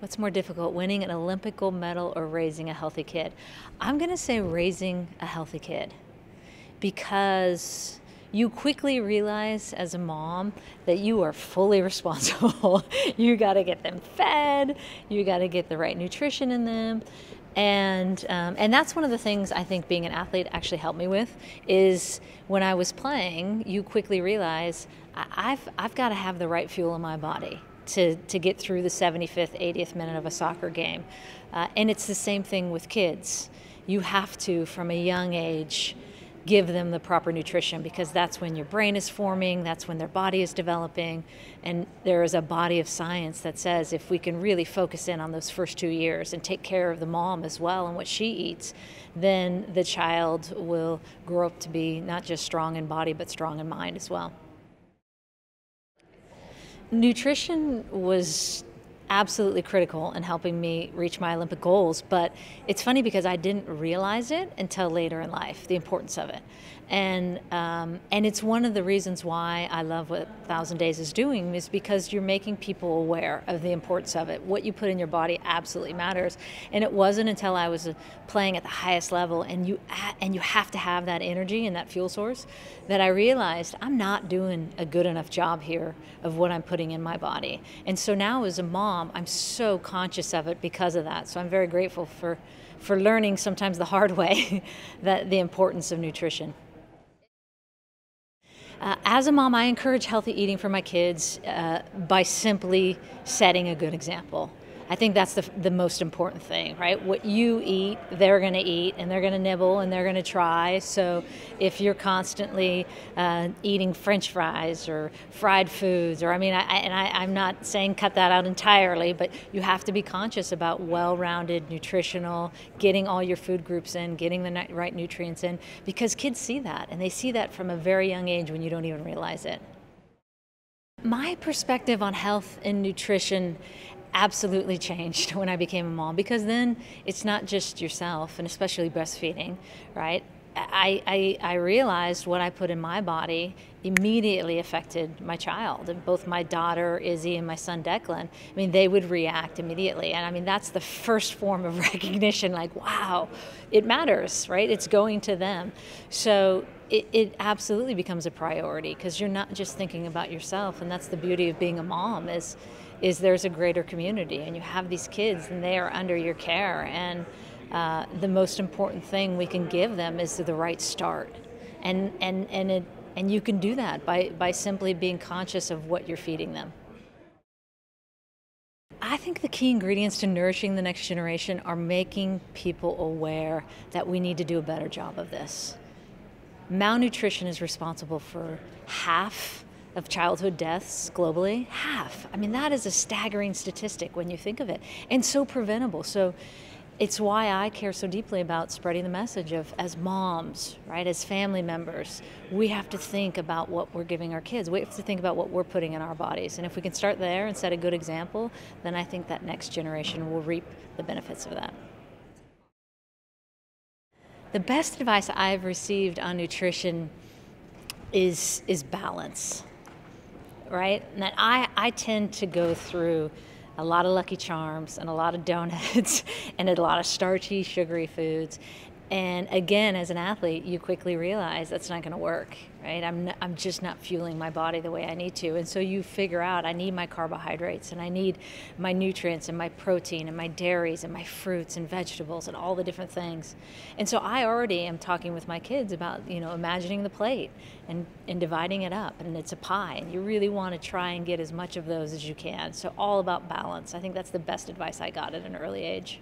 What's more difficult, winning an Olympic gold medal or raising a healthy kid? I'm going to say raising a healthy kid because you quickly realize as a mom that you are fully responsible. you got to get them fed, you got to get the right nutrition in them. And, um, and that's one of the things I think being an athlete actually helped me with is when I was playing, you quickly realize I've, I've got to have the right fuel in my body to, to get through the 75th, 80th minute of a soccer game. Uh, and it's the same thing with kids. You have to, from a young age, give them the proper nutrition because that's when your brain is forming, that's when their body is developing. And there is a body of science that says if we can really focus in on those first two years and take care of the mom as well and what she eats, then the child will grow up to be not just strong in body but strong in mind as well. Nutrition was absolutely critical in helping me reach my Olympic goals. But it's funny because I didn't realize it until later in life, the importance of it. And um, and it's one of the reasons why I love what Thousand Days is doing is because you're making people aware of the importance of it. What you put in your body absolutely matters. And it wasn't until I was uh, playing at the highest level, and you and you have to have that energy and that fuel source, that I realized I'm not doing a good enough job here of what I'm putting in my body. And so now as a mom, I'm so conscious of it because of that. So I'm very grateful for for learning sometimes the hard way that the importance of nutrition. Uh, as a mom, I encourage healthy eating for my kids uh, by simply setting a good example. I think that's the, the most important thing, right? What you eat, they're going to eat, and they're going to nibble, and they're going to try. So if you're constantly uh, eating French fries or fried foods, or I mean, I, and I, am not saying cut that out entirely, but you have to be conscious about well-rounded, nutritional, getting all your food groups in, getting the right nutrients in, because kids see that, and they see that from a very young age when you don't even realize it. My perspective on health and nutrition absolutely changed when I became a mom because then it's not just yourself and especially breastfeeding, right? I, I, I, realized what I put in my body immediately affected my child. And both my daughter Izzy and my son Declan, I mean, they would react immediately. And I mean, that's the first form of recognition like, wow, it matters, right? It's going to them. So it, it absolutely becomes a priority because you're not just thinking about yourself. And that's the beauty of being a mom is is there's a greater community and you have these kids and they are under your care and uh, the most important thing we can give them is the right start and and and it, and you can do that by by simply being conscious of what you're feeding them I think the key ingredients to nourishing the next generation are making people aware that we need to do a better job of this. Malnutrition is responsible for half of childhood deaths globally? Half. I mean, that is a staggering statistic when you think of it, and so preventable. So it's why I care so deeply about spreading the message of as moms, right, as family members, we have to think about what we're giving our kids. We have to think about what we're putting in our bodies. And if we can start there and set a good example, then I think that next generation will reap the benefits of that. The best advice I've received on nutrition is is balance right? And that I, I tend to go through a lot of Lucky Charms and a lot of donuts and a lot of starchy, sugary foods. And again, as an athlete, you quickly realize that's not going to work, right? I'm, I'm just not fueling my body the way I need to. And so you figure out I need my carbohydrates and I need my nutrients and my protein and my dairies and my fruits and vegetables and all the different things. And so I already am talking with my kids about, you know, imagining the plate and, and dividing it up. And it's a pie. And you really want to try and get as much of those as you can. So all about balance. I think that's the best advice I got at an early age.